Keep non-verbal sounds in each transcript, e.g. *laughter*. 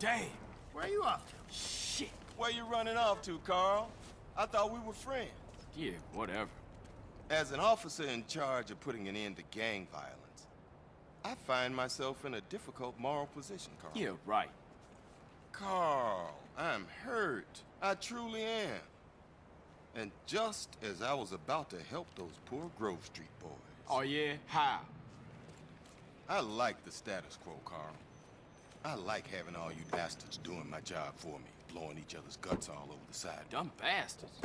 Damn. Where are you off to? Shit. Where you running off to, Carl? I thought we were friends. Yeah, whatever. As an officer in charge of putting an end to gang violence, I find myself in a difficult moral position, Carl. Yeah, right. Carl, I'm hurt. I truly am. And just as I was about to help those poor Grove Street boys. Oh, yeah? How? I like the status quo, Carl. I like having all you bastards doing my job for me, blowing each other's guts all over the side. Dumb bastards.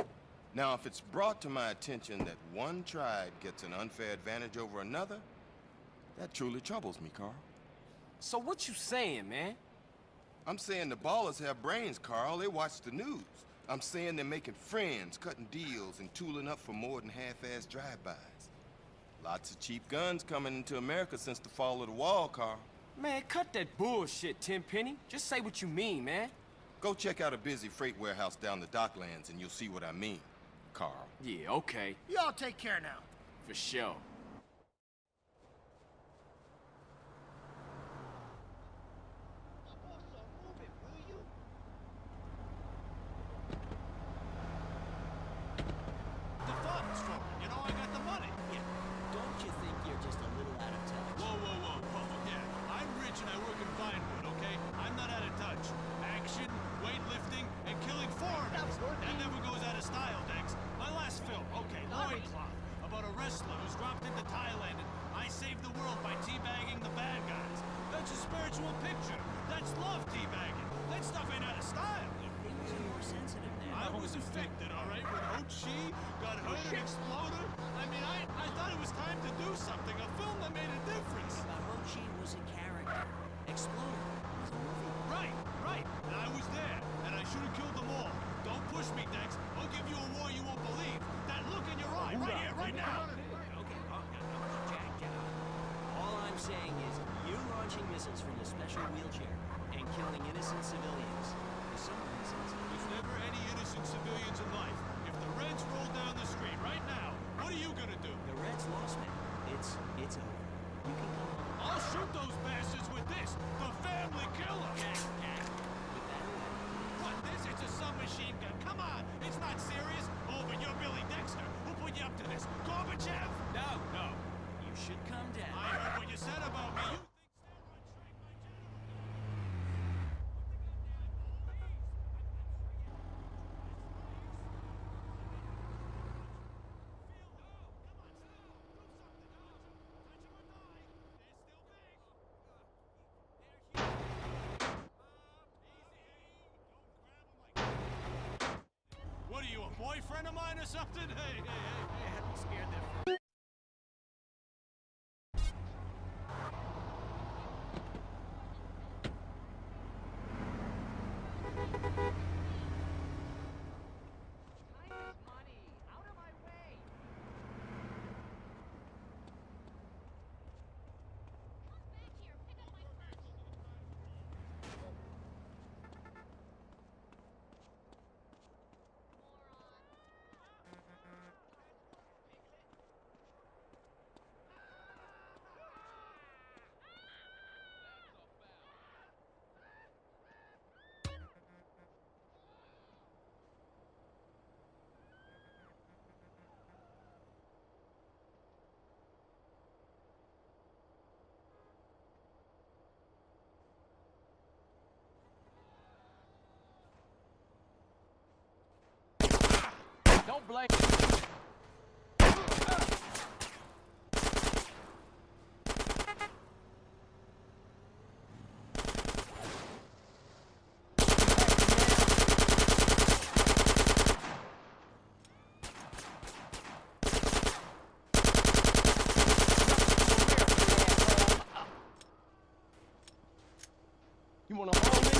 Now, if it's brought to my attention that one tribe gets an unfair advantage over another, that truly troubles me, Carl. So what you saying, man? I'm saying the Ballas have brains, Carl. They watch the news. I'm saying they're making friends, cutting deals, and tooling up for more than half-assed drive-bys. Lots of cheap guns coming into America since the fall of the wall, Carl. Man, cut that bullshit, Tenpenny. Just say what you mean, man. Go check out a busy freight warehouse down the docklands and you'll see what I mean, Carl. Yeah, okay. Y'all take care now. For sure. Got hurt and exploded. I mean, I, I thought it was time to do something, a film that made a difference. But Ho Chi was a character. Exploder was a movie. Right, right, and I was there, and I should have killed them all. Don't push me, Dex. I'll give you a war you won't believe. That look in your eye, right here, right now. Okay, no, no, Jack, Jack. All I'm saying is you launching missiles from a special wheelchair and killing innocent civilians. For some reasons, There's never any innocent civilians in life. Reds roll down the street right now, what are you gonna do? the Reds lost me. It's it's over. You can come home. I'll shoot those bastards with this, the family killer. Jack, Jack. Put that away. What, this? It's a submachine gun. Come on, it's not serious. Oh, but you're Billy Dexter. Who put you up to this? Gorbachev? No, no. You should come down. I heard what you said about me. You think What are you, a boyfriend of mine or something? *laughs* Hey, hey, hey, hey, I'm scared there. Don't blame. You wanna hold me?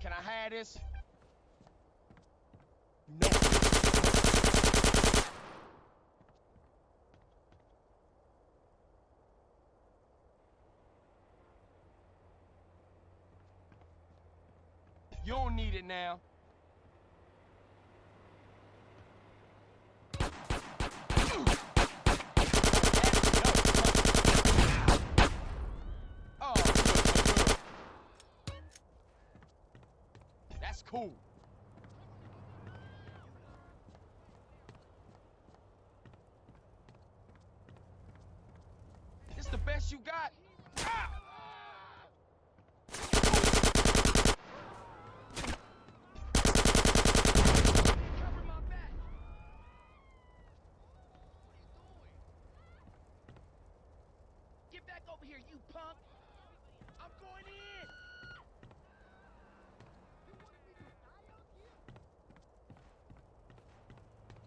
Can I have this? No. You don't need it now. Oh, good, good. That's cool. This the best you got? Get back over here, you punk! I'm going in!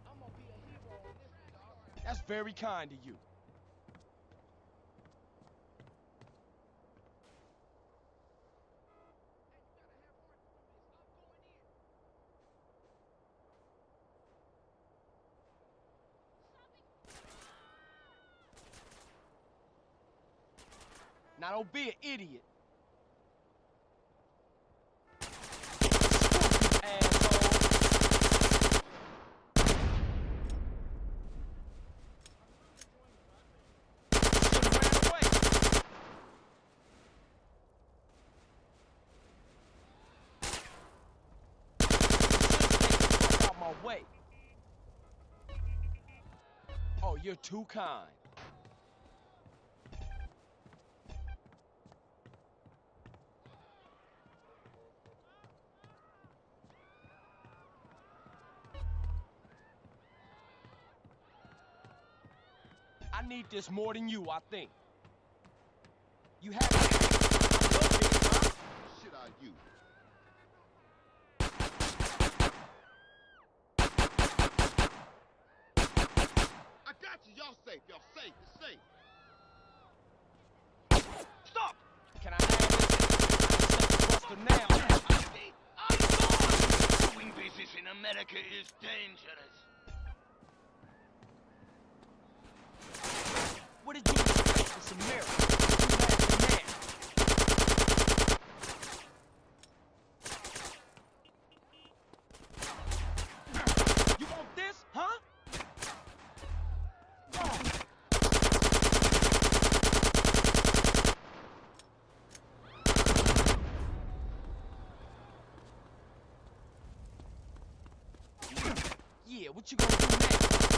I'm gonna be a hero on this dog. That's very kind of you. Now don't be an idiot. You're too kind. I need this more than you, I think. You have it. I love it, huh? Shit out you. I got you. Y'all safe. Y'all safe. You're safe. Stop! Can I have this? I'm such a buster now. Doing business in America is dangerous. What did you expect? It's America. on the next.